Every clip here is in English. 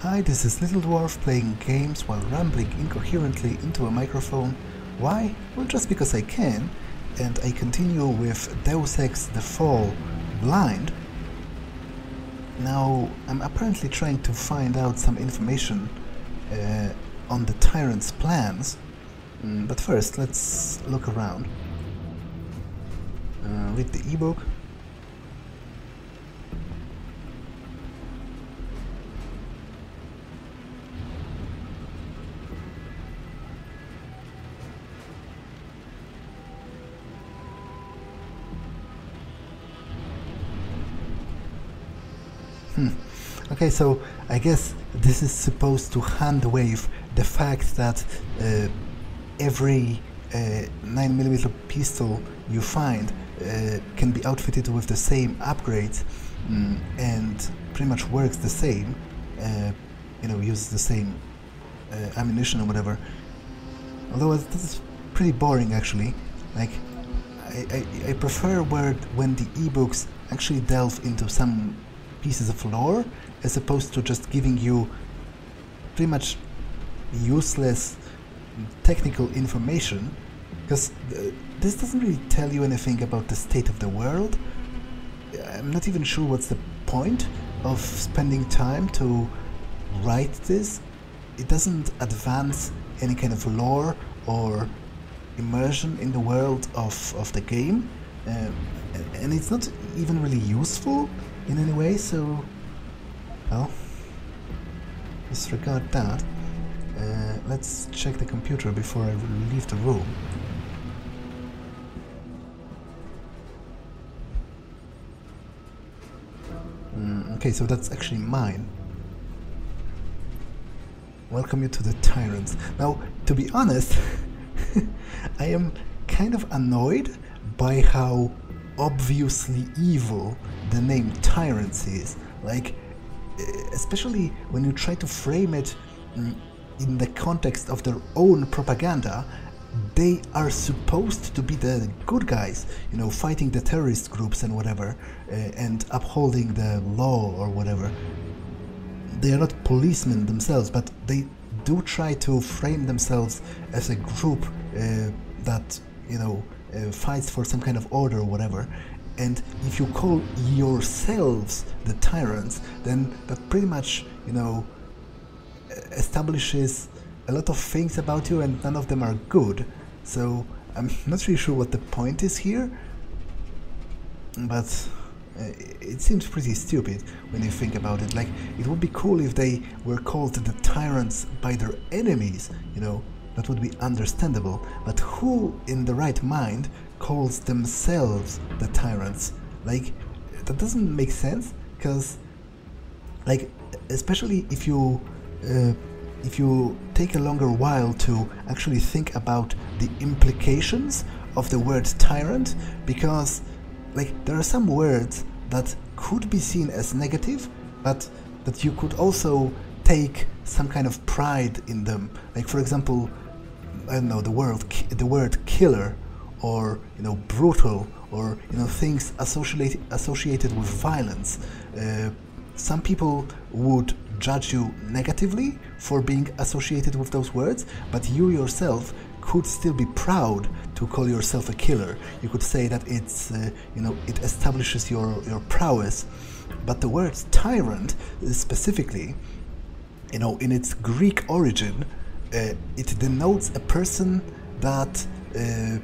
Hi, this is Little Dwarf playing games while rambling incoherently into a microphone. Why? Well, just because I can, and I continue with Deus Ex The Fall Blind. Now, I'm apparently trying to find out some information uh, on the Tyrant's plans, Mm, but first, let's look around. Uh, read the ebook. Okay, so I guess this is supposed to hand wave the fact that uh, every uh, 9mm pistol you find uh, can be outfitted with the same upgrades mm, and pretty much works the same, uh, you know, uses the same uh, ammunition or whatever. Although this is pretty boring actually. Like, I, I, I prefer where when the ebooks actually delve into some pieces of lore as opposed to just giving you pretty much useless technical information because uh, this doesn't really tell you anything about the state of the world. I'm not even sure what's the point of spending time to write this. It doesn't advance any kind of lore or immersion in the world of, of the game. Um, and it's not even really useful in any way, so, well, disregard that. Uh, let's check the computer before I leave the room. Mm, okay, so that's actually mine. Welcome you to the Tyrants. Now, to be honest, I am kind of annoyed by how obviously evil the name Tyrants is. Like, especially when you try to frame it mm, in the context of their own propaganda, they are supposed to be the good guys, you know, fighting the terrorist groups and whatever, uh, and upholding the law or whatever. They are not policemen themselves, but they do try to frame themselves as a group uh, that, you know, uh, fights for some kind of order or whatever. And if you call yourselves the tyrants, then that pretty much, you know, establishes a lot of things about you and none of them are good. So I'm not really sure what the point is here, but uh, it seems pretty stupid when you think about it. Like, it would be cool if they were called the tyrants by their enemies, you know, that would be understandable. But who in the right mind calls themselves the tyrants? Like, that doesn't make sense, because, like, especially if you uh, if you take a longer while to actually think about the implications of the word tyrant, because like there are some words that could be seen as negative, but that you could also take some kind of pride in them. Like for example, I don't know the word the word killer, or you know brutal, or you know things associated associated with violence. Uh, some people would judge you negatively for being associated with those words, but you yourself could still be proud to call yourself a killer. You could say that it's, uh, you know, it establishes your, your prowess. But the word tyrant specifically, you know, in its Greek origin, uh, it denotes a person that, uh,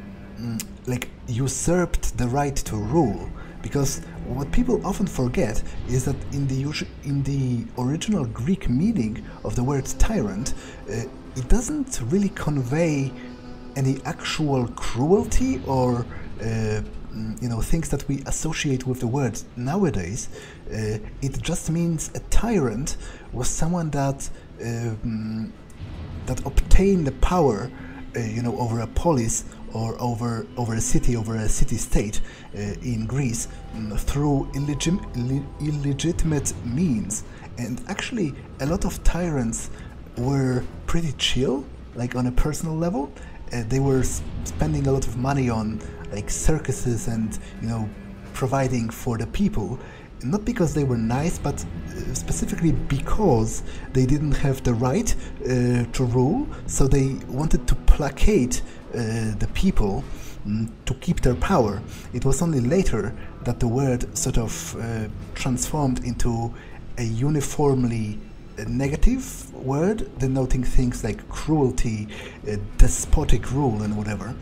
like, usurped the right to rule because what people often forget is that in the in the original Greek meaning of the word tyrant, uh, it doesn't really convey any actual cruelty or uh, you know things that we associate with the word nowadays. Uh, it just means a tyrant was someone that um, that obtained the power, uh, you know, over a polis or over over a city, over a city-state uh, in Greece um, through illegim illegitimate means. And actually, a lot of tyrants were pretty chill, like on a personal level. Uh, they were spending a lot of money on like circuses and you know providing for the people. not because they were nice, but uh, specifically because they didn't have the right uh, to rule, so they wanted to placate the people mm, to keep their power. It was only later that the word sort of uh, transformed into a uniformly uh, negative word denoting things like cruelty, uh, despotic rule, and whatever.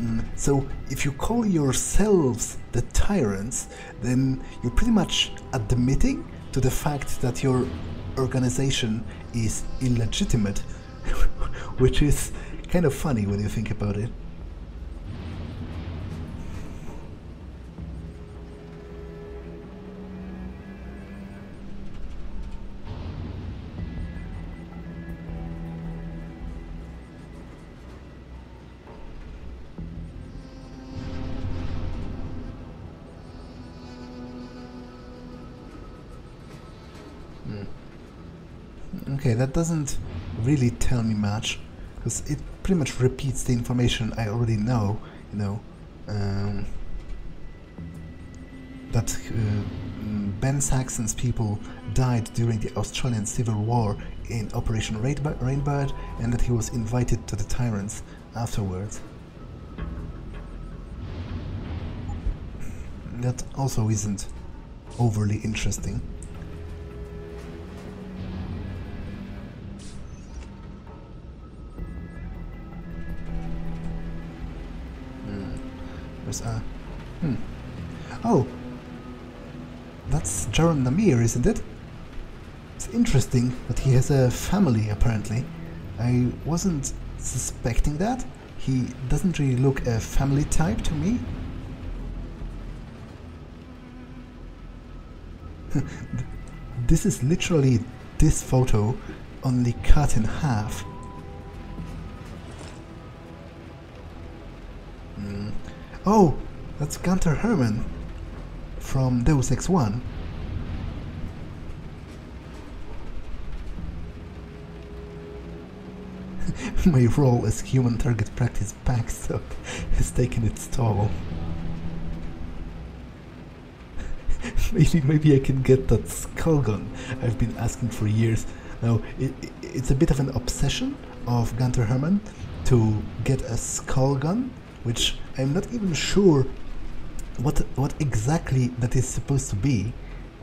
Mm, so if you call yourselves the tyrants, then you're pretty much admitting to the fact that your organization is illegitimate, which is kind of funny when you think about it. Hmm. Okay, that doesn't really tell me much, because it pretty much repeats the information I already know, you know, um, that uh, Ben Saxon's people died during the Australian Civil War in Operation Rainbird, and that he was invited to the Tyrants afterwards. That also isn't overly interesting. A... Hmm. Oh! That's Jaron Namir, isn't it? It's interesting that he has a family, apparently. I wasn't suspecting that. He doesn't really look a family type to me. this is literally this photo, only cut in half. That's Gunther Hermann from Deus Ex 1. My role as human target practice backstop has taken its toll. maybe, maybe I can get that skull gun I've been asking for years. Now, it, it, it's a bit of an obsession of Gunther Hermann to get a skull gun which I'm not even sure what what exactly that is supposed to be.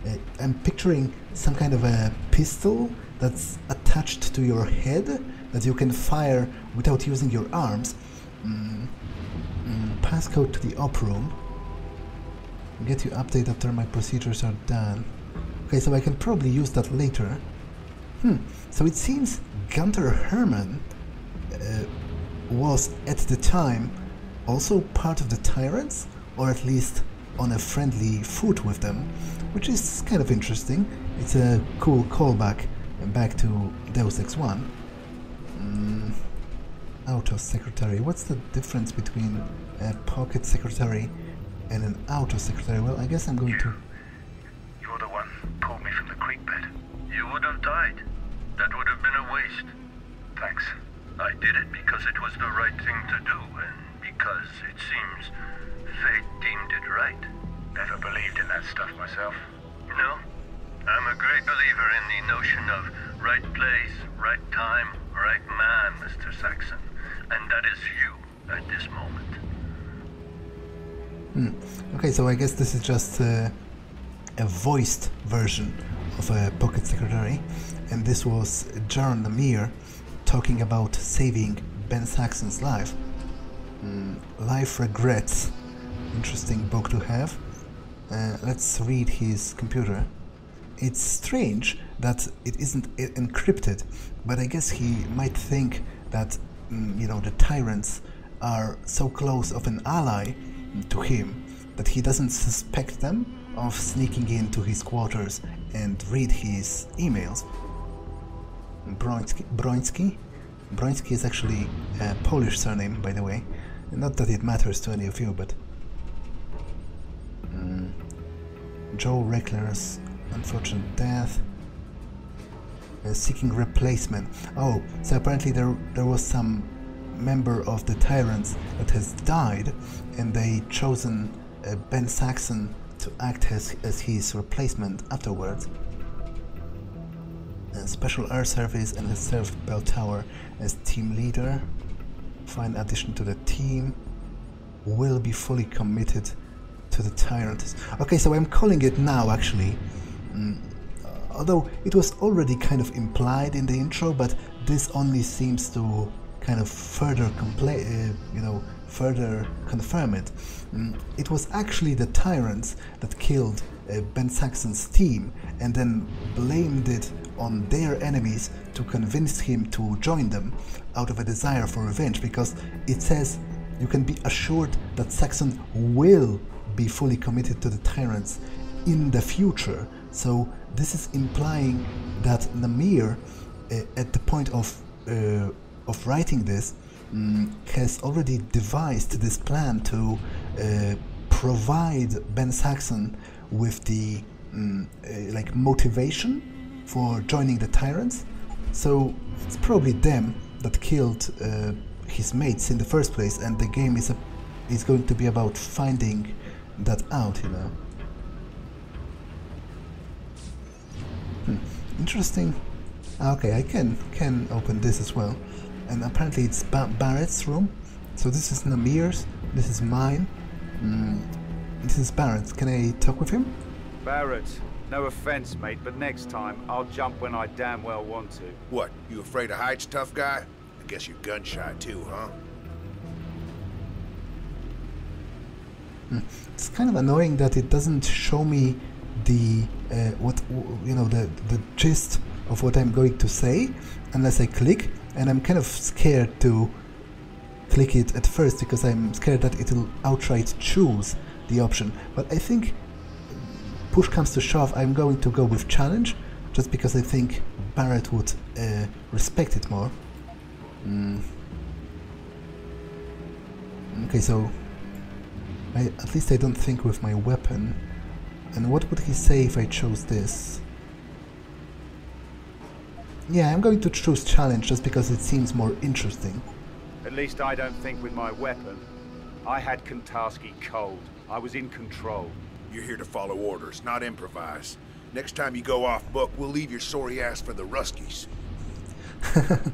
Uh, I'm picturing some kind of a pistol that's attached to your head that you can fire without using your arms. Mm, mm, passcode to the op room. Get you update after my procedures are done. Okay, so I can probably use that later. Hmm, so it seems Gunther Hermann uh, was at the time also part of the Tyrants, or at least on a friendly foot with them, which is kind of interesting. It's a cool callback back to Deus Ex 1. Mm, auto secretary. What's the difference between a pocket secretary and an auto secretary? Well, I guess I'm going to. You're the one pulled me from the creek bed. You would have died. That would have been a waste. Thanks. I did it because it was the right thing to do, and because it seems fate deemed it right. Never believed in that stuff myself. No? I'm a great believer in the notion of right place, right time, right man, Mr. Saxon. And that is you at this moment. Hmm. Okay, so I guess this is just uh, a voiced version of a pocket secretary, and this was Jaron Namir talking about saving Ben Saxon's life. Mm, Life Regrets. Interesting book to have. Uh, let's read his computer. It's strange that it isn't encrypted, but I guess he might think that, mm, you know, the tyrants are so close of an ally to him that he doesn't suspect them of sneaking into his quarters and read his emails. Broński, Broński? Broński is actually a Polish surname, by the way. Not that it matters to any of you, but... Joe Reckler's unfortunate death. Uh, seeking replacement. Oh, so apparently there, there was some member of the Tyrants that has died, and they chosen uh, Ben Saxon to act as, as his replacement afterwards. Uh, Special Air Service and has served Bell Tower as team leader. Fine addition to the team. Will be fully committed to the Tyrant. Okay, so I'm calling it now actually. Mm, although it was already kind of implied in the intro, but this only seems to kind of further compla- uh, you know, further confirm it. Mm, it was actually the tyrants that killed uh, Ben Saxon's team and then blamed it on their enemies to convince him to join them out of a desire for revenge because it says you can be assured that Saxon will be fully committed to the tyrants in the future. So this is implying that Namir, uh, at the point of uh, of writing this, um, has already devised this plan to uh, provide Ben Saxon with the uh, like motivation for joining the tyrants. So it's probably them that killed his mates in the first place, and the game is a, is going to be about finding that out. You know. Hmm. Interesting. Ah, Okay, I can can open this as well, and apparently it's ba- Barrett's room. So this is Namir's. This is mine. Mm, this is Barrett's. Can I talk with him? Barrett, no offense, mate, but next time I'll jump when I damn well want to. What, you afraid of heights, tough guy? I guess you're gun shy too, huh? It's kind of annoying that it doesn't show me the uh, what you know the the gist of what I'm going to say unless I click, and I'm kind of scared to click it at first because I'm scared that it'll outright choose the option. But I think push comes to shove, I'm going to go with challenge just because I think Barrett would uh, respect it more. Mm. Okay, so I, at least I don't think with my weapon. And what would he say if I chose this? Yeah, I'm going to choose challenge just because it seems more interesting. At least I don't think with my weapon. I had Kontarsky cold. I was in control. You're here to follow orders, not improvise. Next time you go off book, we'll leave your sorry ass for the Ruskies.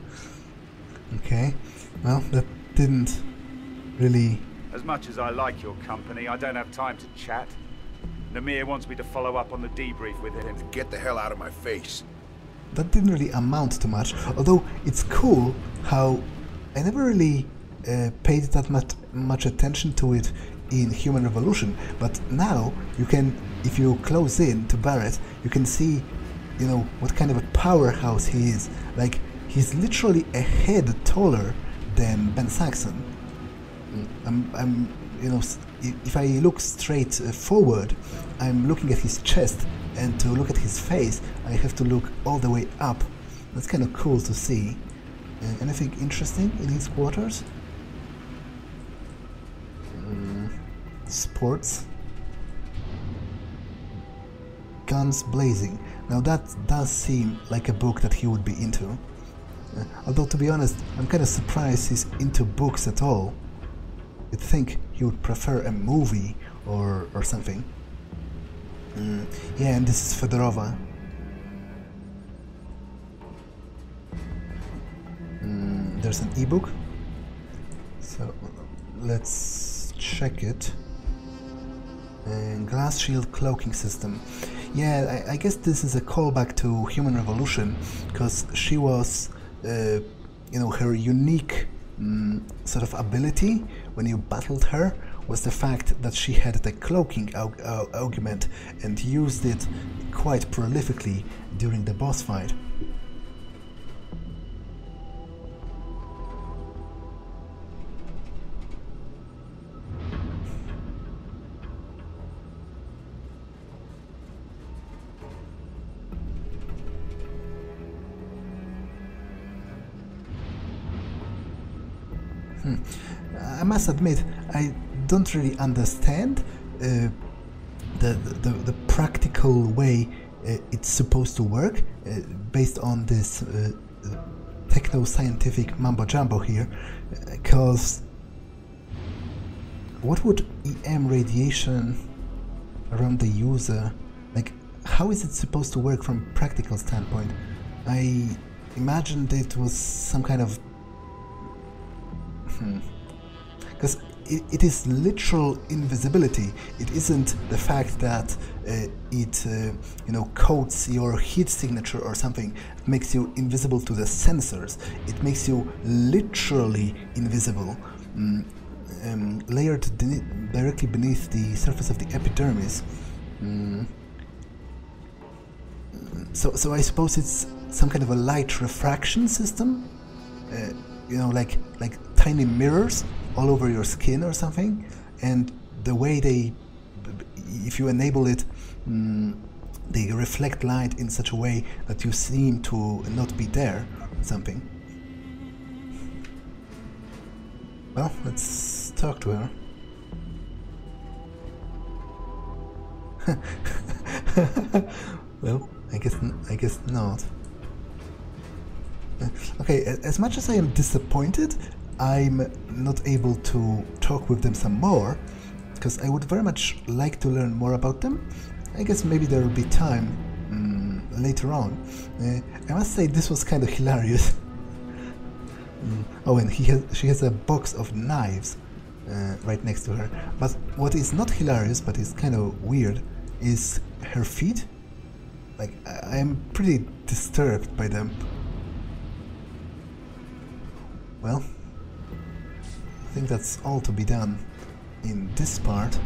Okay, well, that didn't really. As much as I like your company, I don't have time to chat. Namir wants me to follow up on the debrief with him. Get the hell out of my face. That didn't really amount to much. Although it's cool how I never really uh, paid that much much attention to it in Human Revolution, but now you can, if you close in to Barrett, you can see, you know, what kind of a powerhouse he is. Like he's literally a head taller than Ben Saxon. Mm, I'm, I'm you know, if I look straight uh, forward, I'm looking at his chest, and to look at his face, I have to look all the way up. That's kind of cool to see. Uh, anything interesting in his quarters? Mm, sports. Guns blazing. Now that does seem like a book that he would be into. Uh, although to be honest, I'm kind of surprised he's into books at all. You'd think he would prefer a movie or or something. Mm, yeah, and this is Fedorova. Mm, there's an ebook. So let's check it. And glass shield cloaking system. Yeah, I, I guess this is a callback to Human Revolution because she was, uh, you know, her unique mm, sort of ability when you battled her was the fact that she had the cloaking aug- uh, augment and used it quite prolifically during the boss fight. Must admit, I don't really understand uh, the, the the practical way uh, it's supposed to work uh, based on this uh, techno scientific mumbo jumbo here, because what would EM radiation around the user. Like, how is it supposed to work from practical standpoint? I imagined it was some kind of because it, it is literal invisibility. It isn't the fact that uh, it, uh, you know, coats your heat signature or something, It makes you invisible to the sensors. It makes you literally invisible, mm, um, layered directly beneath the surface of the epidermis. Mm. So, so I suppose it's some kind of a light refraction system. Uh, you know, like like tiny mirrors all over your skin or something, and the way they, if you enable it, mm, they reflect light in such a way that you seem to not be there, something. Well, let's talk to her. well, I guess I guess not. Okay, as much as I am disappointed, I'm not able to talk with them some more because I would very much like to learn more about them. I guess maybe there will be time um, later on. Uh, I must say this was kind of hilarious. mm. Oh, and he has, she has a box of knives uh, right next to her. But what is not hilarious, but is kind of weird, is her feet. Like I am pretty disturbed by them. Well, I think that's all to be done in this part.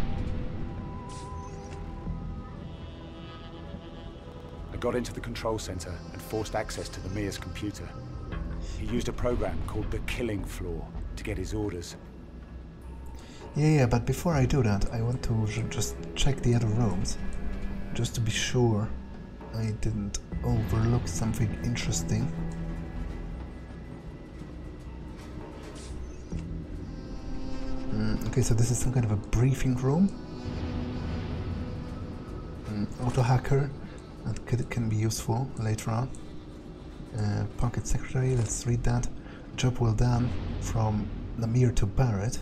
I got into the control center and forced access to Namir's computer. He used a program called the Killing Floor to get his orders. Yeah, yeah, but before I do that, I want to just check the other rooms, just to be sure I didn't overlook something interesting. Mm, okay, so this is some kind of a briefing room. Mm, auto hacker that could, can be useful later on. Uh, pocket secretary, let's read that. Job well done from Namir to Barrett.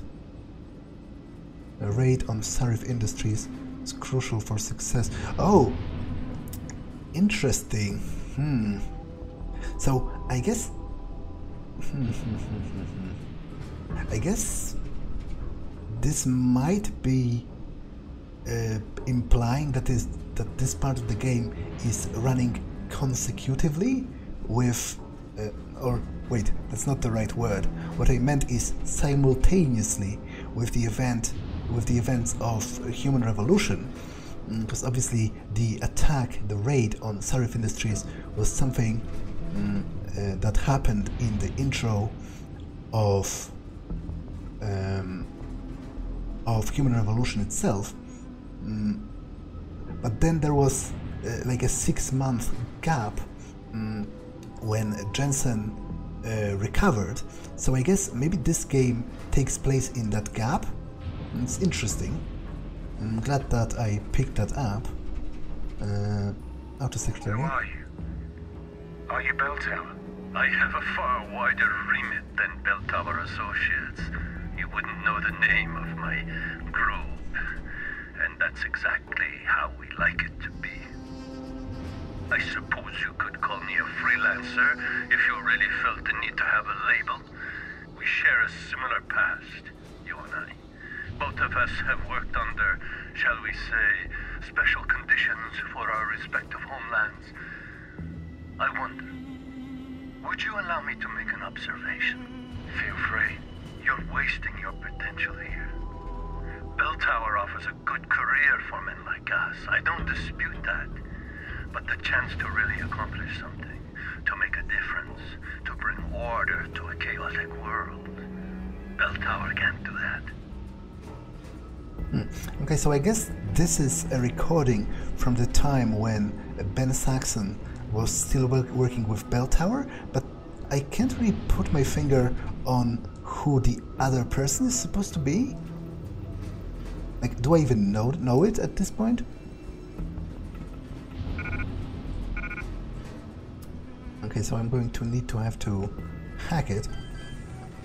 A raid on Sarif Industries is crucial for success. Oh, interesting. Hmm. So I guess. I guess this might be uh, implying that is that this part of the game is running consecutively with uh, or wait that's not the right word. What i meant is simultaneously with the event with the events of human revolution. Because mm, obviously the attack the raid on sarif industries was something um, uh, that happened in the intro of um, of human revolution itself. Mm, but then there was uh, like a six month gap mm, when Jensen uh, recovered. So I guess maybe this game takes place in that gap. It's interesting. I'm glad that I picked that up. Uh, Auto Secretary. Who are you? Are you Bell Tower? I have a far wider remit than Bell Tower Associates wouldn't know the name of my group. And that's exactly how we like it to be. I suppose you could call me a freelancer if you really felt the need to have a label. We share a similar past, you and I. Both of us have worked under, shall we say, special conditions for our respective homelands. I wonder, would you allow me to make an observation? Feel free. You're wasting your potential here. Bell Tower offers a good career for men like us. I don't dispute that. But the chance to really accomplish something, to make a difference, to bring order to a chaotic world, Bell Tower can't do that. Hmm. Okay, so I guess this is a recording from the time when Ben Saxon was still working with Bell Tower, but I can't really put my finger on who the other person is supposed to be? Like, do I even know know it at this point? Okay, so I'm going to need to have to hack it.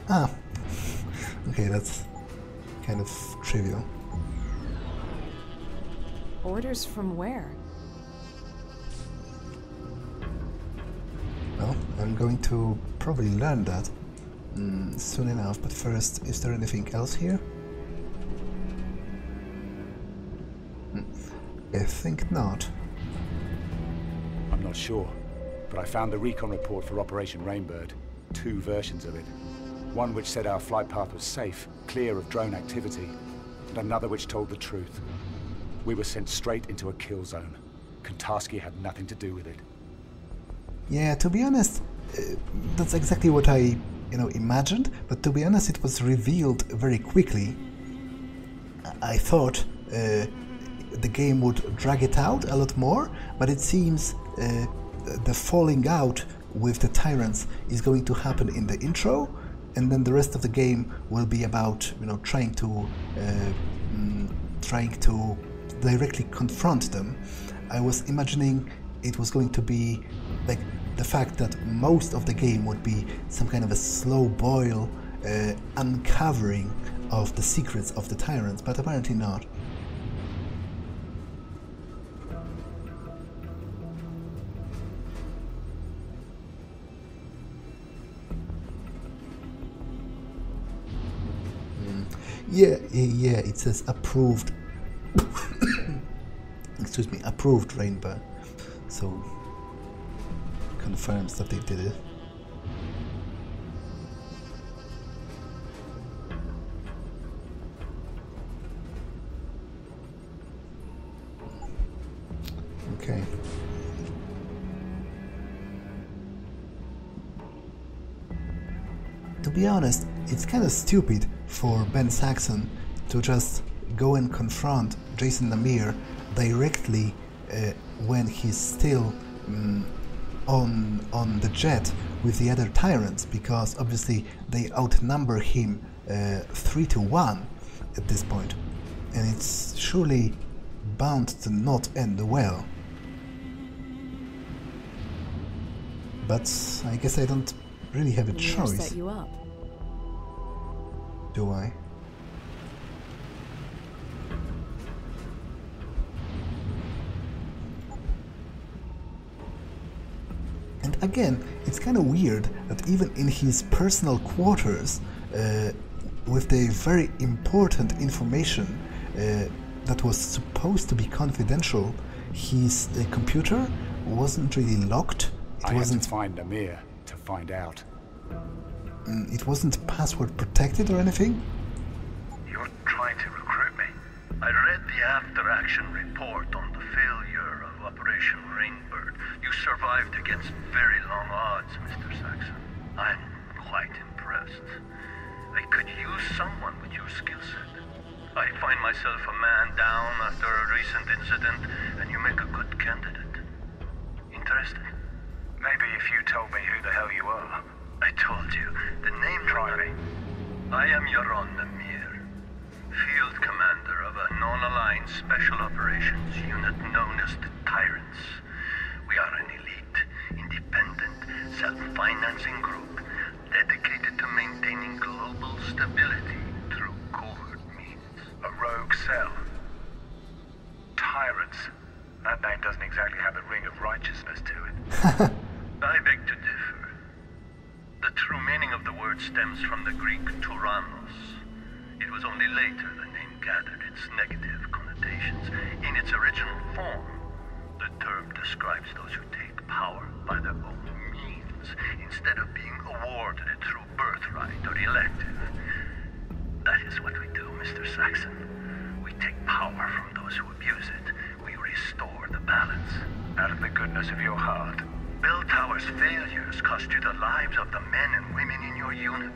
Ah, okay, that's kind of trivial. Orders from where? Well, I'm going to probably learn that mm, soon enough, but first, is there anything else here? Mm, I think not. I'm not sure, but I found the recon report for Operation Rainbird. Two versions of it. One which said our flight path was safe, clear of drone activity, and another which told the truth. We were sent straight into a kill zone. Kontarsky had nothing to do with it. Yeah, to be honest, uh, that's exactly what I, you know, imagined. But to be honest, it was revealed very quickly. I thought uh, the game would drag it out a lot more, but it seems uh, the falling out with the tyrants is going to happen in the intro, and then the rest of the game will be about, you know, trying to, uh, mm, trying to directly confront them. I was imagining it was going to be like the fact that most of the game would be some kind of a slow boil uh, uncovering of the secrets of the tyrants, but apparently not. Mm. Yeah, yeah, yeah, it says approved. Excuse me, approved Rainbird. So confirms that they did it. Okay. To be honest, it's kind of stupid for Ben Saxon to just go and confront Jaron Namir directly uh, when he's still um, on on the jet with the other tyrants because obviously they outnumber him uh, three to one at this point, and it's surely bound to not end well. But I guess I don't really have a choice, set you up. do I? Again, it's kind of weird that even in his personal quarters, uh, with the very important information uh, that was supposed to be confidential, his uh, computer wasn't really locked. It I had wasn't. to find Amir to find out. mm, It wasn't password protected or anything. You're trying to recruit me. I read the after action report on the failure of Operation Rainbird. You survived against very long odds, Mr. Saxon. I'm quite impressed. I could use someone with your skill set. I find myself a man down after a recent incident, and you make a good candidate. Interested? Maybe if you told me who the hell you are. I told you, the name Try me. I am Yaron Namir, field commander a non-aligned special operations unit known as the Tyrants. We are an elite, independent, self-financing group dedicated to maintaining global stability through covert means. A rogue cell. Tyrants. That name doesn't exactly have a ring of righteousness to it. I beg to differ. The true meaning of the word stems from the Greek tyrannos. It was only later the name gathered its negative connotations. In its original form, the term describes those who take power by their own means instead of being awarded it through birthright or elective. That is what we do, Mr. Saxon. We take power from those who abuse it. We restore the balance. Out of the goodness of your heart. Bell Tower's failures cost you the lives of the men and women in your unit.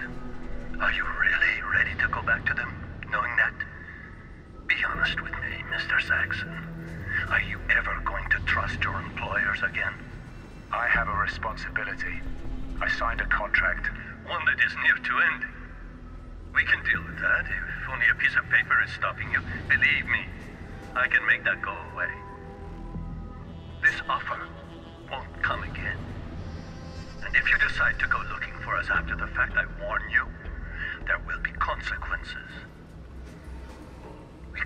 Are you really ready to go back to them, knowing that? Be honest with me, Mr. Saxon. Are you ever going to trust your employers again? I have a responsibility. I signed a contract. One that is near to ending. We can deal with that if only a piece of paper is stopping you. Believe me, I can make that go away. This offer won't come again. And if you decide to go looking for us after the fact, I warn you, there will be consequences.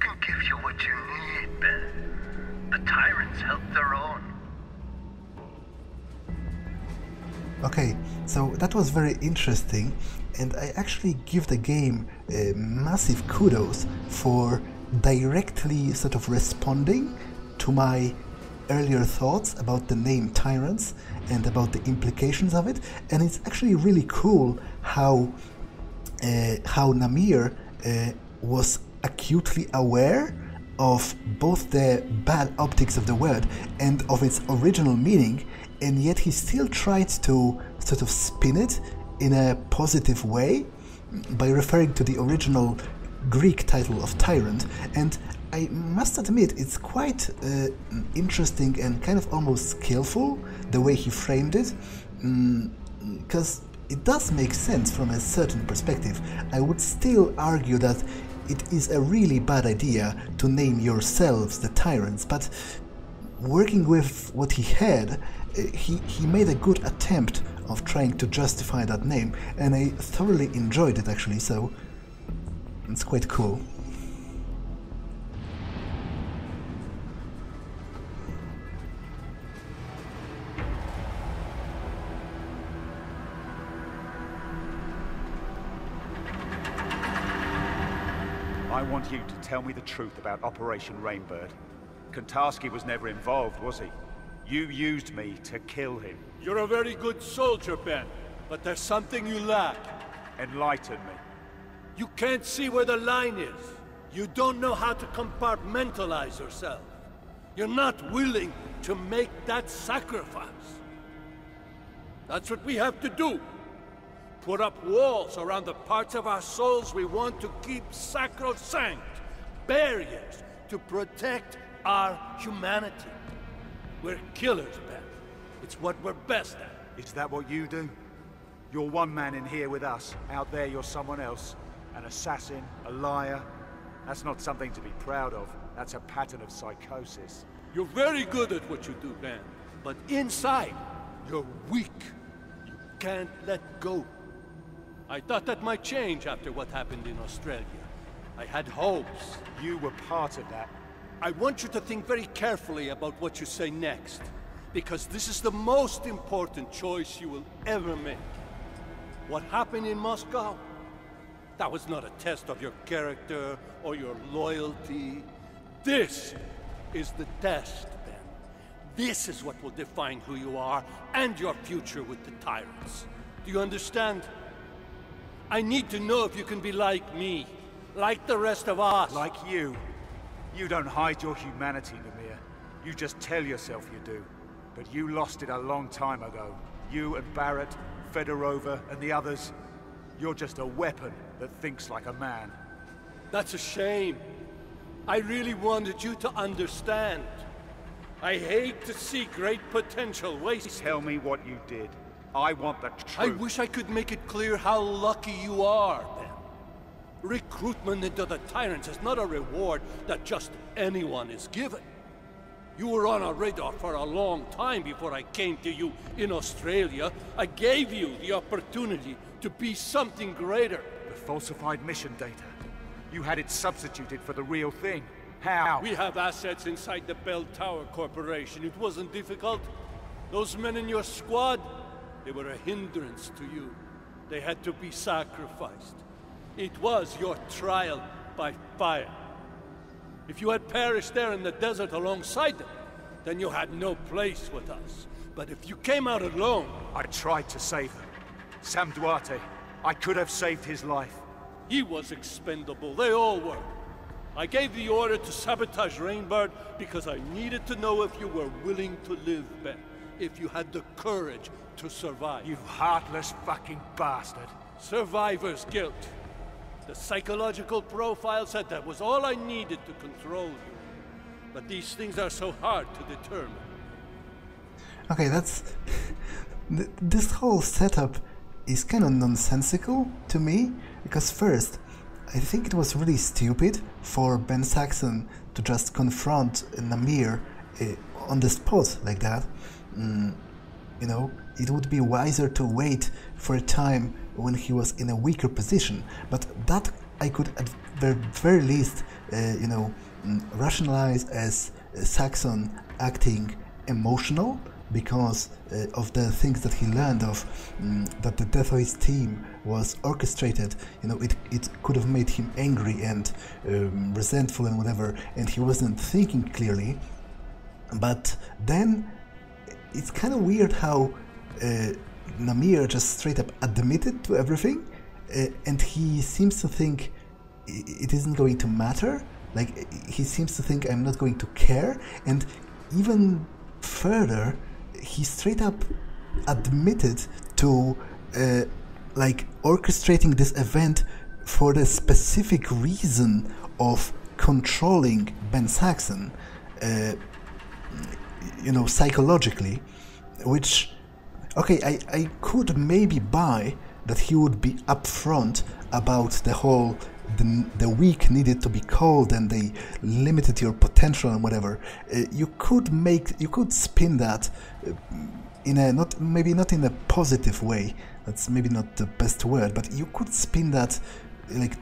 Can give you what you need, Ben. The tyrants help their own. Okay, so that was very interesting, and I actually give the game uh, massive kudos for directly sort of responding to my earlier thoughts about the name Tyrants and about the implications of it, and it's actually really cool how uh, how Namir uh, was acutely aware of both the bad optics of the word and of its original meaning, and yet he still tried to sort of spin it in a positive way by referring to the original Greek title of tyrant. And I must admit, it's quite uh, interesting and kind of almost skillful the way he framed it, because mm, it does make sense from a certain perspective. I would still argue that it is a really bad idea to name yourselves the tyrants, but working with what he had, uh, he, he made a good attempt of trying to justify that name, and I thoroughly enjoyed it actually, so it's quite cool. Tell me the truth about Operation Rainbird. Kontarsky was never involved, was he? You used me to kill him. You're a very good soldier, Ben, but there's something you lack. Enlighten me. You can't see where the line is. You don't know how to compartmentalize yourself. You're not willing to make that sacrifice. That's what we have to do. Put up walls around the parts of our souls we want to keep sacrosanct. Barriers to protect our humanity. We're killers, Ben. It's what we're best at. Is that what you do? You're one man in here with us. Out there, you're someone else. An assassin, a liar. That's not something to be proud of. That's a pattern of psychosis. You're very good at what you do, Ben. But inside, you're weak. You can't let go. I thought that might change after what happened in Australia. I had hopes. You were part of that. I want you to think very carefully about what you say next. Because this is the most important choice you will ever make. What happened in Moscow? That was not a test of your character or your loyalty. This is the test, Ben. This is what will define who you are and your future with the Tyrants. Do you understand? I need to know if you can be like me, like the rest of us. Like you. You don't hide your humanity, Namir. You just tell yourself you do. But you lost it a long time ago. You and Barrett, Fedorova, and the others. You're just a weapon that thinks like a man. That's a shame. I really wanted you to understand. I hate to see great potential wasted. Tell me what you did. I want the truth. I wish I could make it clear how lucky you are, Ben. Recruitment into the Tyrants is not a reward that just anyone is given. You were on our radar for a long time before I came to you in Australia. I gave you the opportunity to be something greater. The falsified mission data. You had it substituted for the real thing. How? We have assets inside the Bell Tower Corporation. It wasn't difficult. Those men in your squad, they were a hindrance to you. They had to be sacrificed. It was your trial by fire. If you had perished there in the desert alongside them, then you had no place with us. But if you came out alone... I tried to save them. Sam Duarte. I could have saved his life. He was expendable. They all were. I gave the order to sabotage Rainbird because I needed to know if you were willing to live, Ben. If you had the courage to survive. You heartless fucking bastard. Survivor's guilt. The psychological profile said that was all I needed to control you. But these things are so hard to determine. Okay, that's. this whole setup is kind of nonsensical to me because, first, I think it was really stupid for Ben Saxon to just confront Namir uh, on the spot like that. Mm, you know, it would be wiser to wait for a time when he was in a weaker position. But that I could, at the very least, uh, you know, mm, rationalize as uh, Saxon acting emotional because uh, of the things that he learned of um, that the death of his team was orchestrated you know it, it could have made him angry and um, resentful and whatever and he wasn't thinking clearly but then it's kind of weird how uh, Namir just straight up admitted to everything uh, and he seems to think it isn't going to matter. Like he seems to think I'm not going to care. And even further he straight up admitted to uh, like orchestrating this event for the specific reason of controlling Ben Saxon, uh, you know, psychologically, which, okay, I, I could maybe buy that he would be upfront about the whole the, the weak needed to be cold and they limited your potential and whatever. Uh, you could make you could spin that uh, in a not maybe not in a positive way. That's maybe not the best word but you could spin that like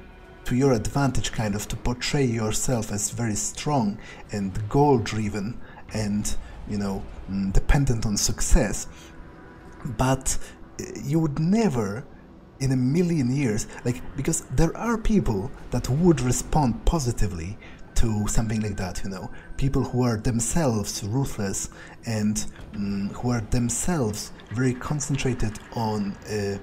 to your advantage kind of to portray yourself as very strong and goal driven and you know mm, dependent on success but uh, you would never in a million years like because there are people that would respond positively to something like that you know? People who are themselves ruthless and um, who are themselves very concentrated on uh,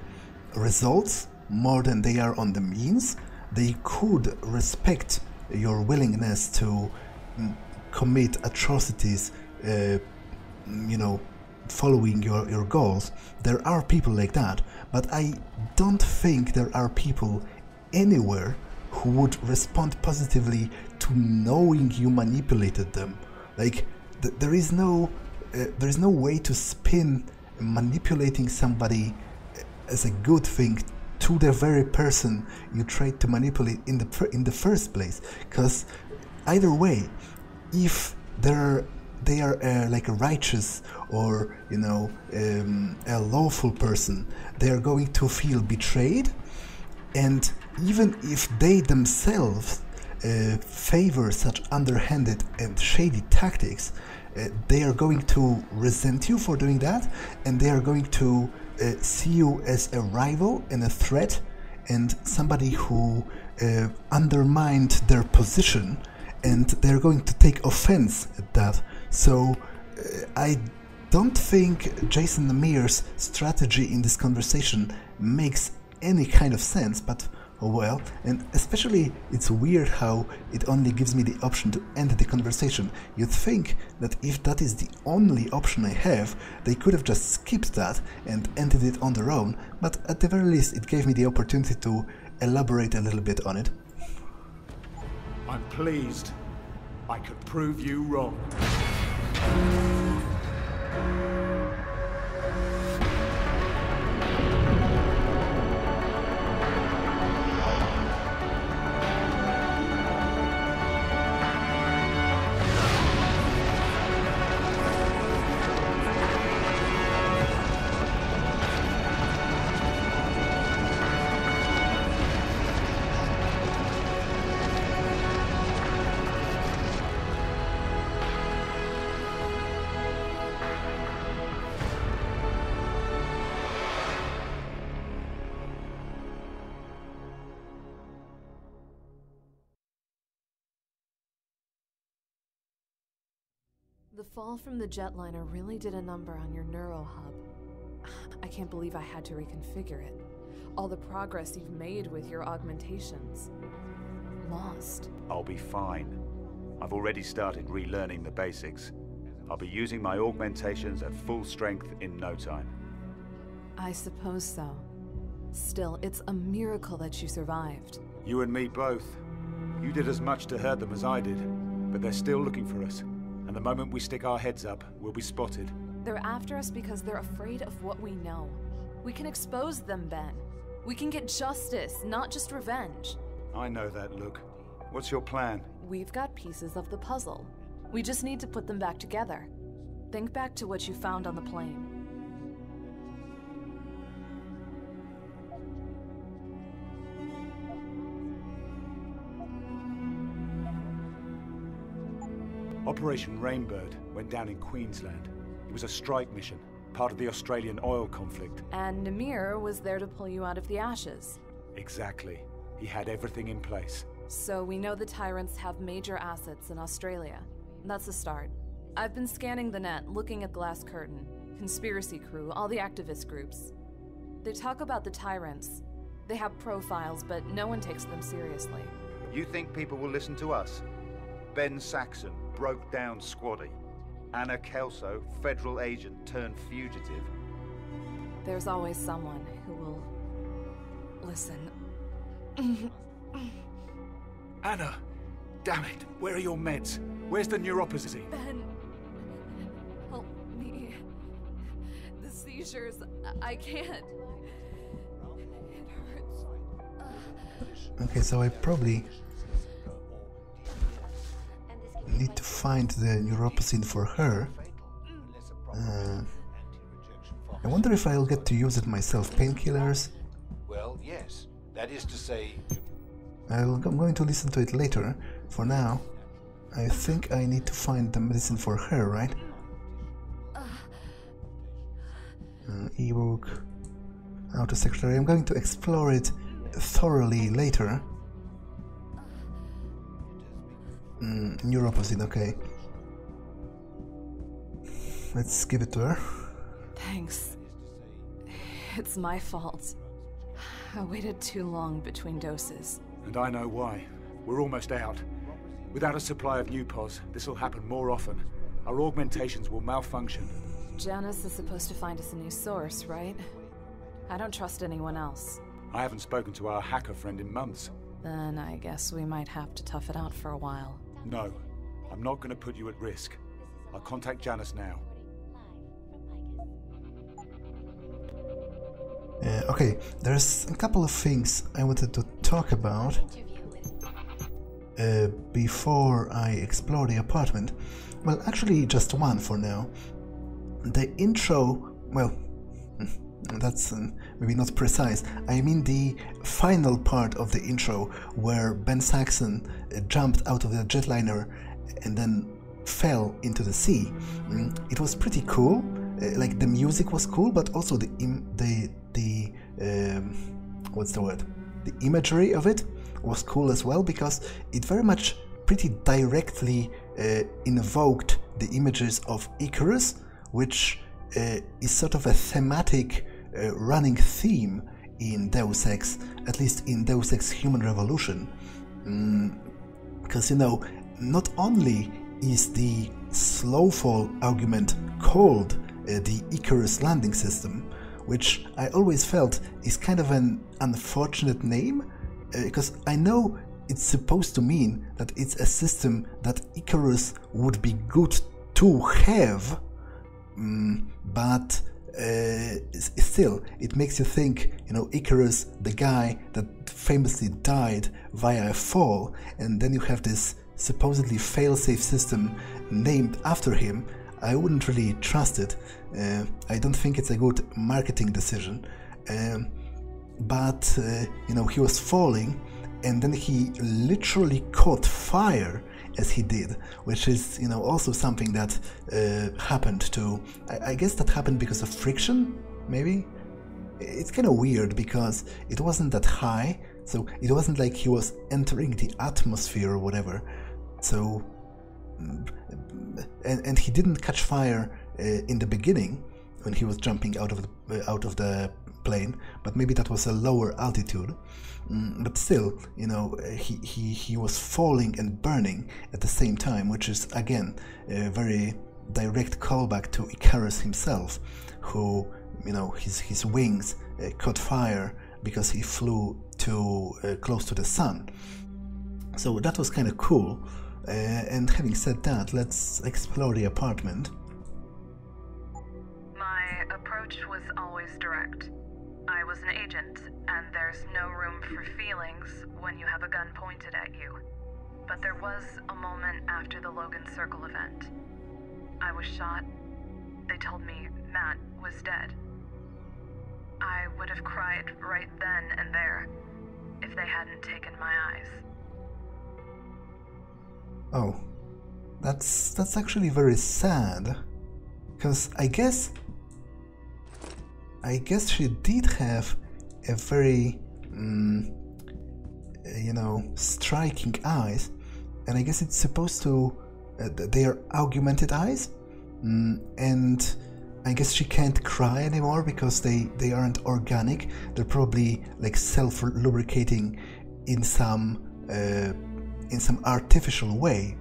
results more than they are on the means they could respect your willingness to um, commit atrocities uh, you know following your, your goals there are people like that but I don't think there are people anywhere who would respond positively to knowing you manipulated them. Like th- there is no uh, there is no way to spin manipulating somebody as a good thing to the very person you tried to manipulate in the in the first place. Because either way, if there are they are uh, like a righteous or you know um, a lawful person. They are going to feel betrayed. And even if they themselves uh, favor such underhanded and shady tactics uh, they are going to resent you for doing that. And they are going to uh, see you as a rival and a threat and somebody who uh, undermined their position. And they're going to take offense at that so uh, I don't think Jaron Namir's strategy in this conversation makes any kind of sense, but oh well, and especially it's weird how it only gives me the option to end the conversation. You'd think that if that is the only option I have, they could have just skipped that and ended it on their own, but at the very least it gave me the opportunity to elaborate a little bit on it. I'm pleased. I could prove you wrong. The fall from the jetliner really did a number on your neuro hub. I can't believe I had to reconfigure it. All the progress you've made with your augmentations. Lost. I'll be fine. I've already started relearning the basics. I'll be using my augmentations at full strength in no time. I suppose so. Still, it's a miracle that you survived. You and me both. You did as much to hurt them as I did, but they're still looking for us. And the moment we stick our heads up, we'll be spotted. They're after us because they're afraid of what we know. We can expose them, Ben. We can get justice, not just revenge. I know that, Luke. What's your plan? We've got pieces of the puzzle. We just need to put them back together. Think back to what you found on the plane. Operation Rainbird went down in Queensland. It was a strike mission, part of the Australian oil conflict. And Namir was there to pull you out of the ashes. Exactly. He had everything in place. So we know the Tyrants have major assets in Australia. That's a start. I've been scanning the net, looking at Glass Curtain, Conspiracy Crew, all the activist groups. They talk about the Tyrants. They have profiles, but no one takes them seriously. You think people will listen to us? Ben Saxon, broke down squaddy. Anna Kelso, federal agent turned fugitive. There's always someone who will listen. Anna! Damn it! Where are your meds? Where's the neuropozyne? Ben, help me. The seizures, I can't. It hurts. Okay, so I probably need to find the neuropozyne for her. Uh, I wonder if I'll get to use it myself. Painkillers. Well, yes. That is to say, I'll, I'm going to listen to it later. For now, I think I need to find the medicine for her, right? Uh, ebook, auto secretary. I'm going to explore it thoroughly later. Mm, neuropozyne, okay. Let's give it to her. Thanks. It's my fault. I waited too long between doses. And I know why. We're almost out. Without a supply of new pods, this will happen more often. Our augmentations will malfunction. Janus is supposed to find us a new source, right? I don't trust anyone else. I haven't spoken to our hacker friend in months. Then I guess we might have to tough it out for a while. No, I'm not going to put you at risk. I'll contact Janus now. Uh, okay, there's a couple of things I wanted to talk about uh, before I explore the apartment. Well, actually, just one for now. The intro, well, that's uh, maybe not precise. I mean the final part of the intro where Ben Saxon jumped out of the jetliner and then fell into the sea. Mm, It was pretty cool. Uh, like the music was cool, but also the Im- the the um, what's the word? The imagery of it was cool as well because it very much pretty directly uh, invoked the images of Icarus, which uh, is sort of a thematic uh, running theme in Deus Ex, at least in Deus Ex Human Revolution. Because, you know, not only is the Slowfall argument called uh, the Icarus landing system, which I always felt is kind of an unfortunate name, because I know it's supposed to mean that it's a system that Icarus would be good to have, Mm, but uh, still, it makes you think, you know, Icarus, the guy that famously died via a fall, and then you have this supposedly fail-safe system named after him. I wouldn't really trust it. Uh, I don't think it's a good marketing decision. Um, but uh, you know, he was falling, and then he literally caught fire as he did, which is you know also something that uh, happened to. I, I guess that happened because of friction, maybe. It's kind of weird because it wasn't that high, so it wasn't like he was entering the atmosphere or whatever. So, mm, and, and he didn't catch fire uh, in the beginning when he was jumping out of the uh, out of the plane, but maybe that was a lower altitude. Mm, but still, you know, he, he, he was falling and burning at the same time, which is again a very direct callback to Icarus himself, who, you know, his, his wings uh, caught fire because he flew too uh, close to the sun. So that was kind of cool. Uh, and having said that, let's explore the apartment. My approach was always direct. I was an agent, and there's no room for feelings when you have a gun pointed at you. But there was a moment after the Logan Circle event. I was shot. They told me Matt was dead. I would have cried right then and there if they hadn't taken my eyes. Oh, That's that's actually very sad. Because I guess I guess she did have a very mm, you know striking eyes and I guess it's supposed to uh, they are augmented eyes mm, and I guess she can't cry anymore because they they aren't organic. They're probably like self lubricating in some uh, in some artificial way.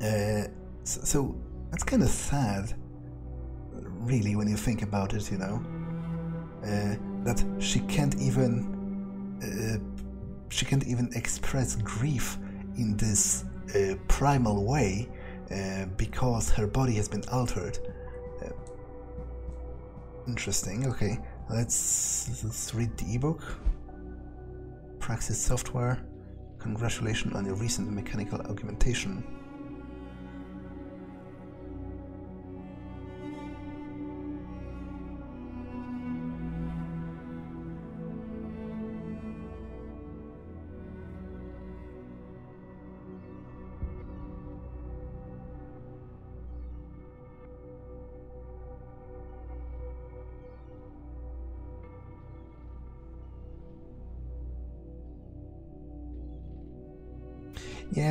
Uh, so, so that's kind of sad really when you think about it you know uh, that she can't even uh, she can't even express grief in this uh, primal way uh, because her body has been altered. Uh, interesting. Okay, let's let's read the ebook. Praxis software. Congratulations on your recent mechanical augmentation.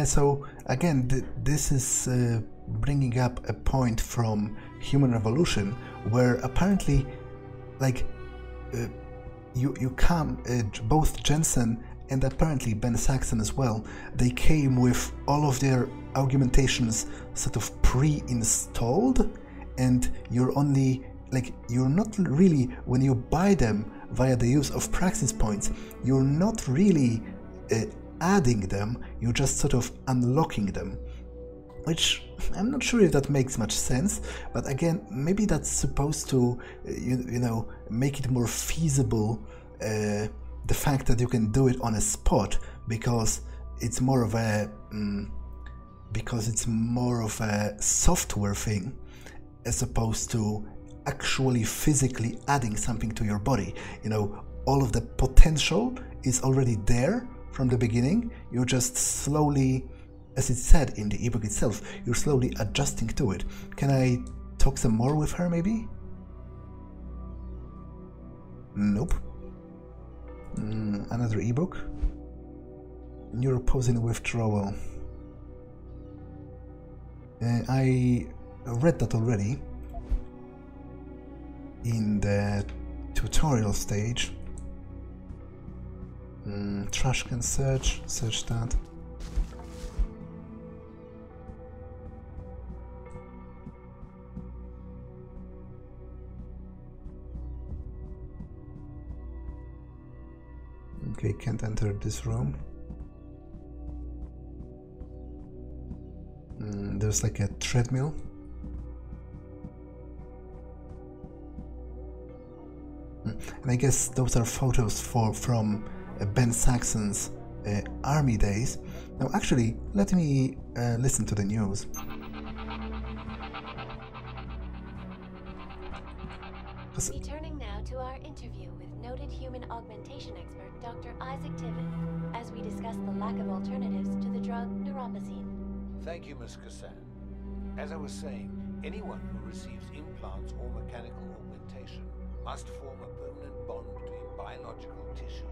Yeah, so again, th- this is uh, bringing up a point from Human Revolution where apparently, like, uh, you you come uh, both Jensen and apparently Ben Saxon as well. They came with all of their augmentations sort of pre-installed, and you're only like you're not really when you buy them via the use of praxis points. You're not really uh, adding them, you're just sort of unlocking them. Which I'm not sure if that makes much sense, but again, maybe that's supposed to, uh, you, you know, make it more feasible. Uh, the fact that you can do it on a spot because it's more of a um, because it's more of a software thing as opposed to actually physically adding something to your body. You know, all of the potential is already there from the beginning. You're just slowly, as it said in the ebook itself, you're slowly adjusting to it. Can I talk some more with her, maybe? Nope. Mm, another ebook. Neuropozyne withdrawal. Uh, I read that already in the tutorial stage. Mm, trash can search, search that. Okay, can't enter this room. Mm, there's like a treadmill. Mm, and I guess those are photos for from Ben Saxon's uh, army days. Now, actually, let me uh, listen to the news. Returning now to our interview with noted human augmentation expert Dr. Isaac Tiven, as we discuss the lack of alternatives to the drug neuropozyne. Thank you, Miss Cassan. As I was saying, anyone who receives implants or mechanical augmentation must form a permanent bond between biological tissue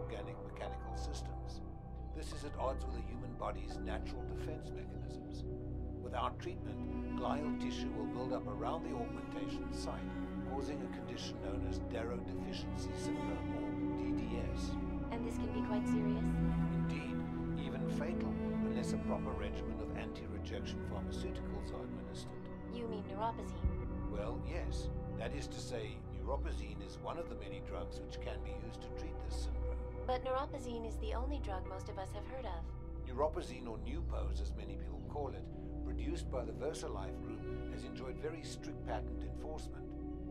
organic mechanical systems. This is at odds with the human body's natural defense mechanisms. Without treatment, glial tissue will build up around the augmentation site, causing a condition known as Darrow Deficiency Syndrome, or DDS. And this can be quite serious? Indeed, even fatal, unless a proper regimen of anti-rejection pharmaceuticals are administered. You mean neuropozyne? Well, yes. That is to say, neuropozyne is one of the many drugs which can be used to treat this syndrome. But neuropozyne is the only drug most of us have heard of. Neuropozyne, or Nupose as many people call it, produced by the VersaLife Group, has enjoyed very strict patent enforcement,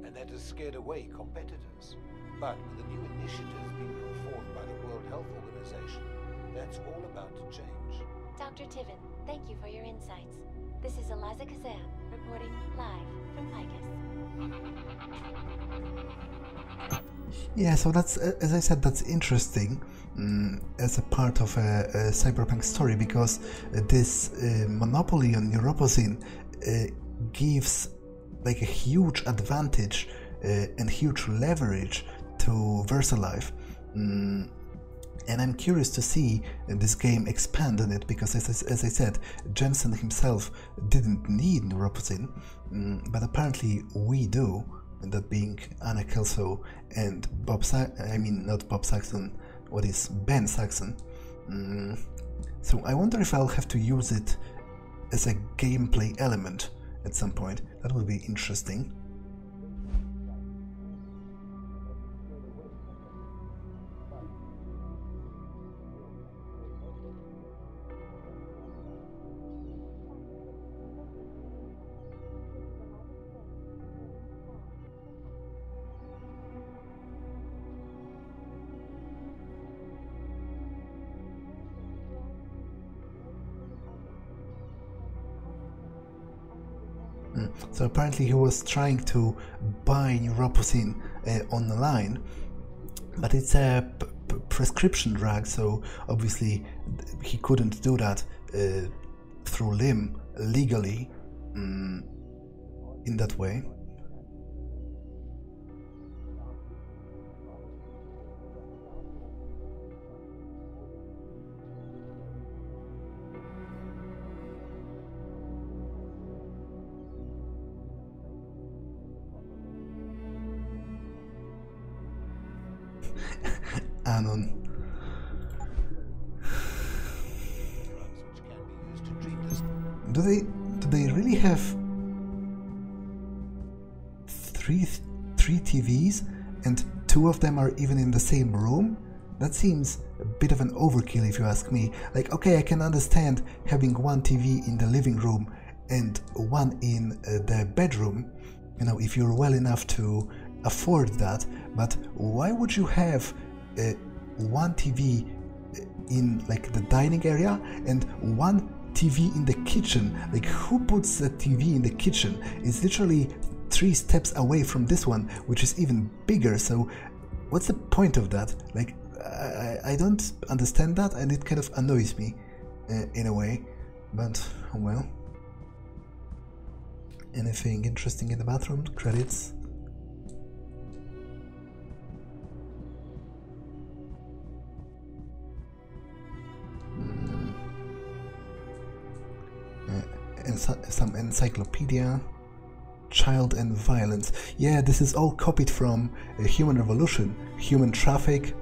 and that has scared away competitors. But with the new initiatives being put forth by the World Health Organization, that's all about to change. Dr. Tiven, thank you for your insights. This is Eliza Cassan, reporting live from Picus. Yeah, so that's, as I said, that's interesting um, as a part of a, a cyberpunk story because this uh, monopoly on neuropozyne uh, gives like a huge advantage uh, and huge leverage to VersaLife. Um, and I'm curious to see this game expand on it because, as, as I said, Jensen himself didn't need neuropozyne, um, but apparently we do. That being Anna Kelso and Bob, Sa- I mean not Bob Saxon, what is Ben Saxon. Um, so I wonder if I'll have to use it as a gameplay element at some point. That would be interesting. So apparently he was trying to buy neuropozyne uh, online, but it's a prescription drug, so obviously he couldn't do that uh, through LIM legally um, in that way. Do they do they really have three three TVs and two of them are even in the same room? That seems a bit of an overkill if you ask me. Like okay, I can understand having one TV in the living room and one in uh, the bedroom, you know, if you're well enough to afford that, but why would you have one TV in like the dining area and one TV in the kitchen. Like who puts a TV in the kitchen? It's literally three steps away from this one, which is even bigger. So what's the point of that? Like I, I don't understand that, and it kind of annoys me uh, in a way. But well, anything interesting in the bathroom? Credits. Some encyclopedia child and violence. Yeah this is all copied from a human revolution human traffic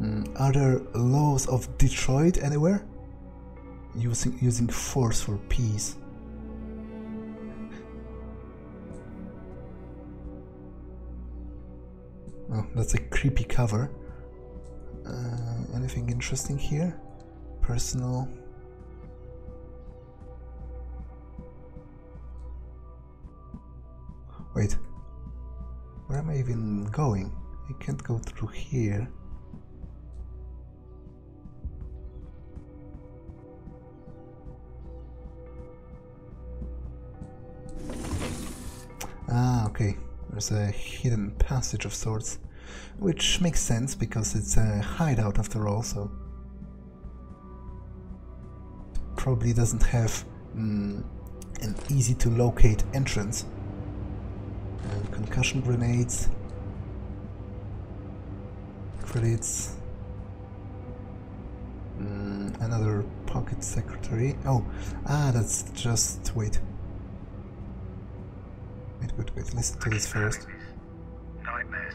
mm, are there laws of detroit anywhere? Using using force for peace. Oh that's a creepy cover. Uh, anything interesting here? Personal going? I can't go through here. Ah, okay. There's a hidden passage of sorts, which makes sense because it's a hideout after all, so probably doesn't have mm, an easy to locate entrance concussion grenades, credits, mm, another pocket secretary. Oh, ah, that's just wait. Wait, wait, wait. Listen to this first. Nightmares.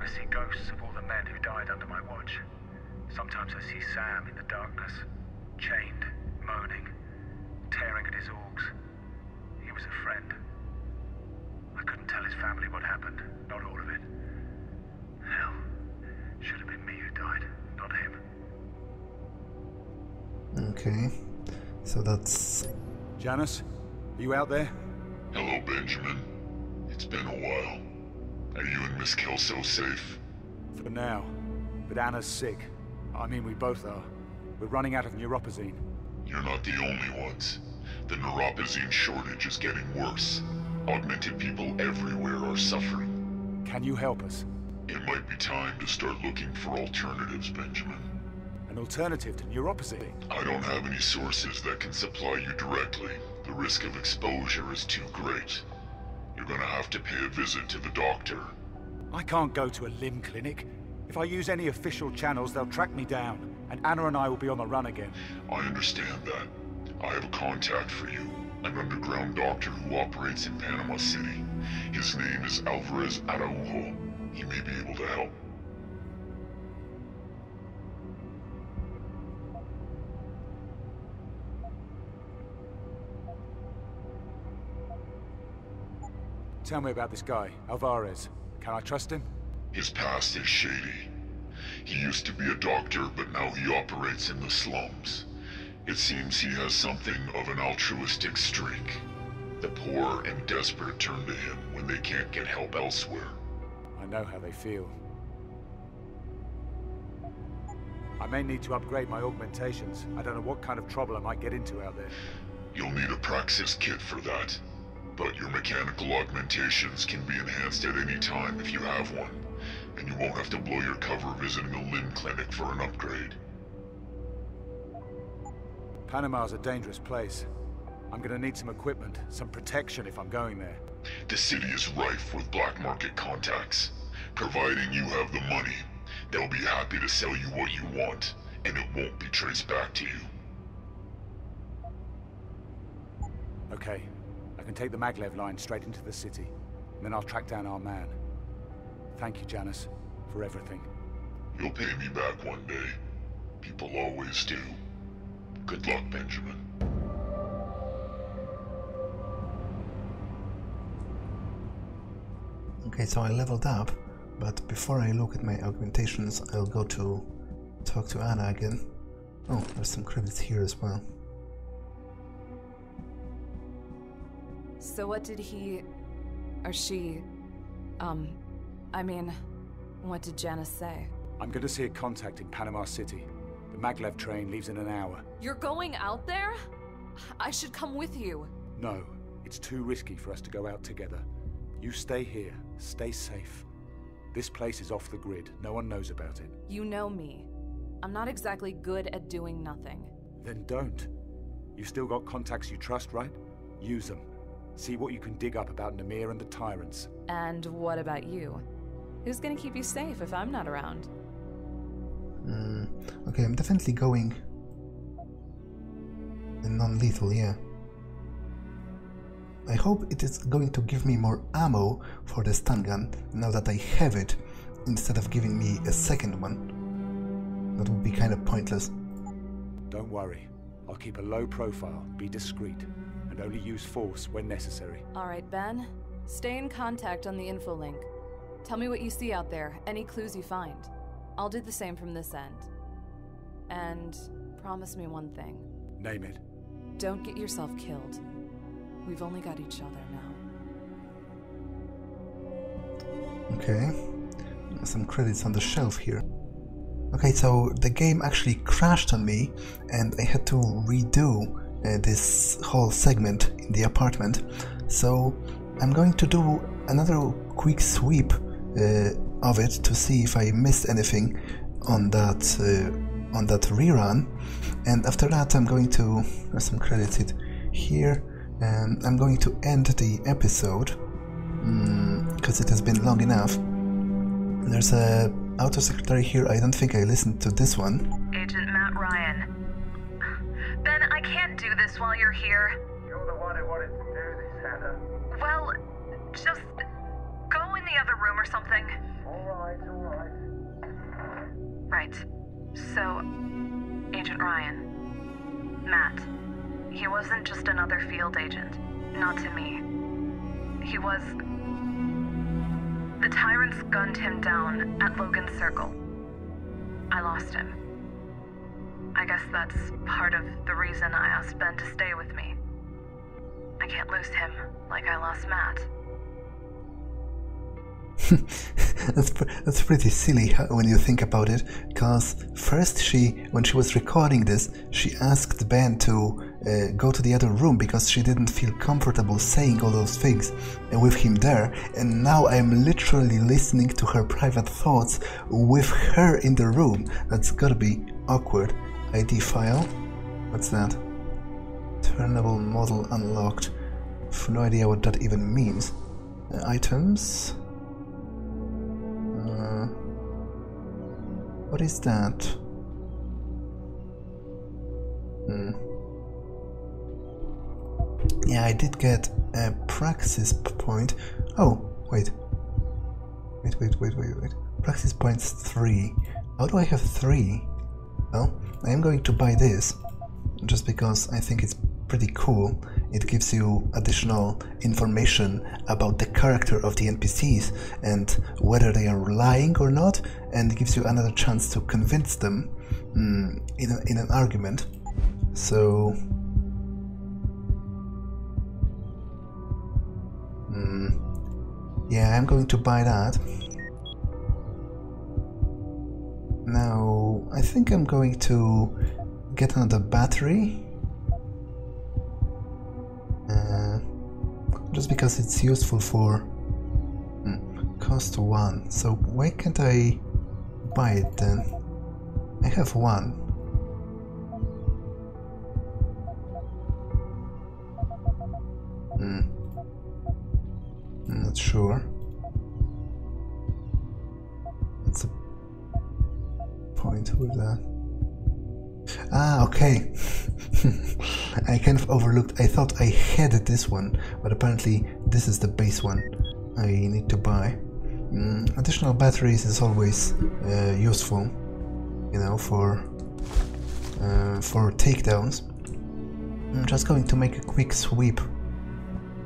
I see ghosts of all the men who died under my watch. Sometimes I see Sam in the darkness, chained, moaning, tearing at his augs. He was a friend. I couldn't tell his family what happened. Not all of Okay. So that's. Janus? Are you out there? Hello, Benjamin. It's been a while. Are you and Miss Kelso safe? For now. But Anna's sick. I mean, we both are. We're running out of neuropozyne. You're not the only ones. The neuropozyne shortage is getting worse. Augmented people everywhere are suffering. Can you help us? It might be time to start looking for alternatives, Benjamin. An alternative to neuropozyne? I don't have any sources that can supply you directly. The risk of exposure is too great. You're gonna have to pay a visit to the doctor. I can't go to a limb clinic. If I use any official channels, they'll track me down, and Anna and I will be on the run again. I understand that. I have a contact for you. An underground doctor who operates in Panama City. His name is Alvarez Araujo. He may be able to help. Tell me about this guy, Alvarez. Can I trust him? His past is shady. He used to be a doctor, but now he operates in the slums. It seems he has something of an altruistic streak. The poor and desperate turn to him when they can't get help elsewhere. I know how they feel. I may need to upgrade my augmentations. I don't know what kind of trouble I might get into out there. You'll need a Praxis kit for that. But your mechanical augmentations can be enhanced at any time if you have one. And you won't have to blow your cover visiting a limb clinic for an upgrade. Panama's a dangerous place. I'm gonna need some equipment, some protection if I'm going there. The city is rife with black market contacts. Providing you have the money, they'll be happy to sell you what you want, and it won't be traced back to you. Okay, can take the maglev line straight into the city, and then I'll track down our man. Thank you, Janus, for everything. You'll pay me back one day. People always do. Good luck, Benjamin. Okay, so I leveled up, but before I look at my augmentations, I'll go to talk to Anna again. Oh, there's some credits here as well. So what did he... or she... um... I mean... What did Janus say? I'm gonna see a contact in Panama City. The maglev train leaves in an hour. You're going out there? I should come with you. No, it's too risky for us to go out together. You stay here. Stay safe. This place is off the grid. No one knows about it. You know me. I'm not exactly good at doing nothing. Then don't. You still got contacts you trust, right? Use them. See what you can dig up about Namir and the Tyrants. And what about you? Who's gonna keep you safe if I'm not around? Mm, okay, I'm definitely going non-lethal, yeah. I hope it is going to give me more ammo for the stun gun now that I have it instead of giving me a second one. That would be kind of pointless. Don't worry. I'll keep a low profile, be discreet, and only use force when necessary. Alright, Ben. Stay in contact on the info link. Tell me what you see out there, any clues you find. I'll do the same from this end. And promise me one thing. Name it. Don't get yourself killed. We've only got each other now. Okay. Some credits on the shelf here. Okay, so the game actually crashed on me and I had to redo this whole segment in the apartment. So I'm going to do another quick sweep uh, of it to see if I missed anything on that uh, on that rerun. And after that, I'm going to some credits it here, and I'm going to end the episode because mm, it has been long enough. There's a auto secretary here. I don't think I listened to this one. Agent Matt Ryan. I can't do this while you're here. You're the one who wanted to do this, Anna. Well, just go in the other room or something. Alright, alright. Right. So, Agent Ryan. Matt. He wasn't just another field agent. Not to me. He was. The tyrants gunned him down at Logan Circle. I lost him. I guess that's part of the reason I asked Ben to stay with me. I can't lose him like I lost Matt. that's that's pretty silly when you think about it. Cause first she, when she was recording this, she asked Ben to uh, go to the other room because she didn't feel comfortable saying all those things with him there. And now I'm literally listening to her private thoughts with her in the room. That's gotta be awkward. ID file. What's that? Turnable model unlocked. I've no idea what that even means. Uh, items. Uh, what is that? Hmm. Yeah, I did get a praxis point. Oh, wait. Wait, wait, wait, wait, wait. Praxis points 3. How do I have 3? Well, I am going to buy this, just because I think it's pretty cool. It gives you additional information about the character of the NPCs and whether they are lying or not, and gives you another chance to convince them mm, in, a, in an argument. So. Mm, yeah, I'm going to buy that. Now, I think I'm going to get another battery uh, just because it's useful for hmm, cost one. So why can't I buy it then? I have one. Hmm. I'm not sure. Point with that? Ah, okay. I kind of overlooked. I thought I had this one, but apparently this is the base one I need to buy. Mm, additional batteries is always uh, useful, you know, for uh, for takedowns. I'm just going to make a quick sweep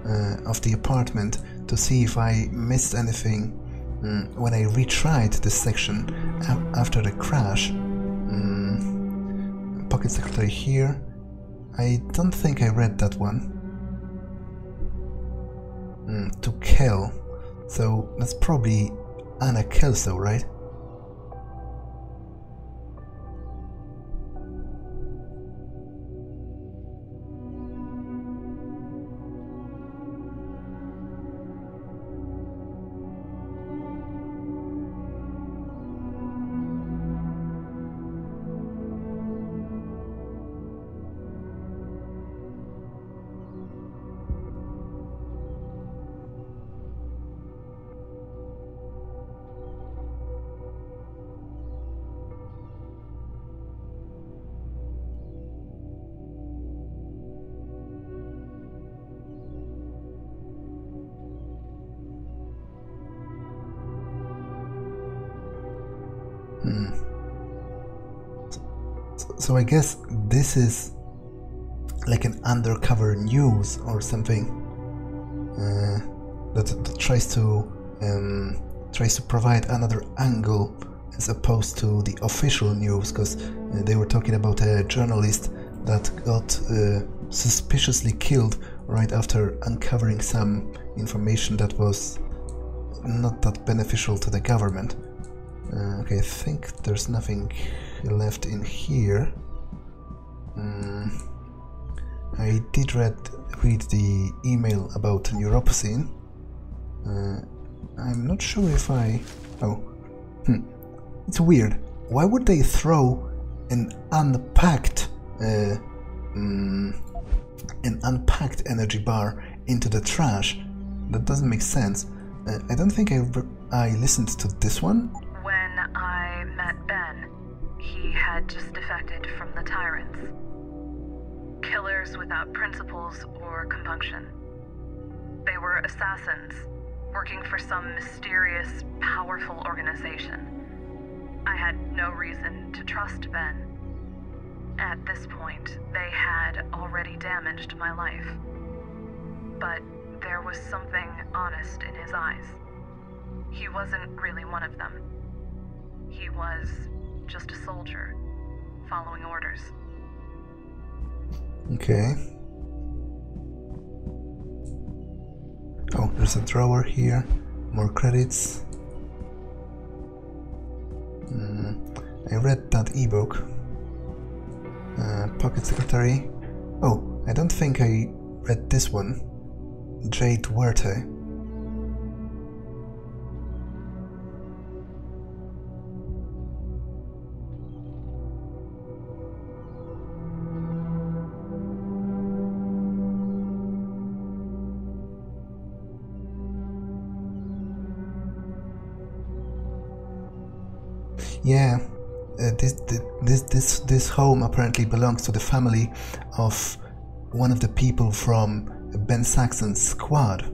uh, of the apartment to see if I missed anything mm, when I retried this section after the crash. Mm, pocket secretary here. I don't think I read that one. Mm, to kill. So that's probably Anna Kelso, right? So I guess this is like an undercover news or something uh, that, that, tries to um, tries to provide another angle as opposed to the official news because uh, they were talking about a journalist that got uh, suspiciously killed right after uncovering some information that was not that beneficial to the government. Uh, okay, I think there's nothing left in here. Mm, I did read read the email about neuropozyne. Uh, I'm not sure if I. Oh, hmm. it's weird. Why would they throw an unpacked, uh, mm, an unpacked energy bar into the trash? That doesn't make sense. Uh, I don't think I I listened to this one. He had just defected from the Tyrants. Killers without principles or compunction. They were assassins, working for some mysterious, powerful organization. I had no reason to trust Ben. At this point, they had already damaged my life. But there was something honest in his eyes. He wasn't really one of them. He was just a soldier, following orders. Okay. Oh, there's a drawer here. more credits. Mm, I read that ebook. Uh, Pocket Secretary. Oh, I don't think I read this one. Jade Huerte. Yeah, uh, this, this this this home apparently belongs to the family of one of the people from Ben Saxon's squad.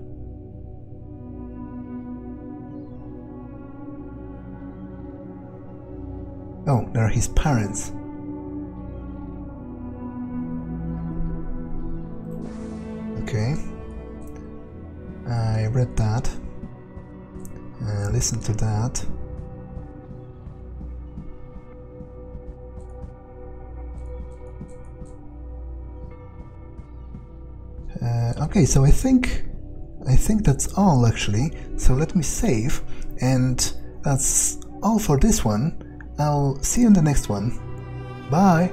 Oh, they're his parents. Okay. I read that. Uh, listen to that. Okay, so I think I think that's all actually. So let me save, and that's all for this one. I'll see you in the next one. Bye.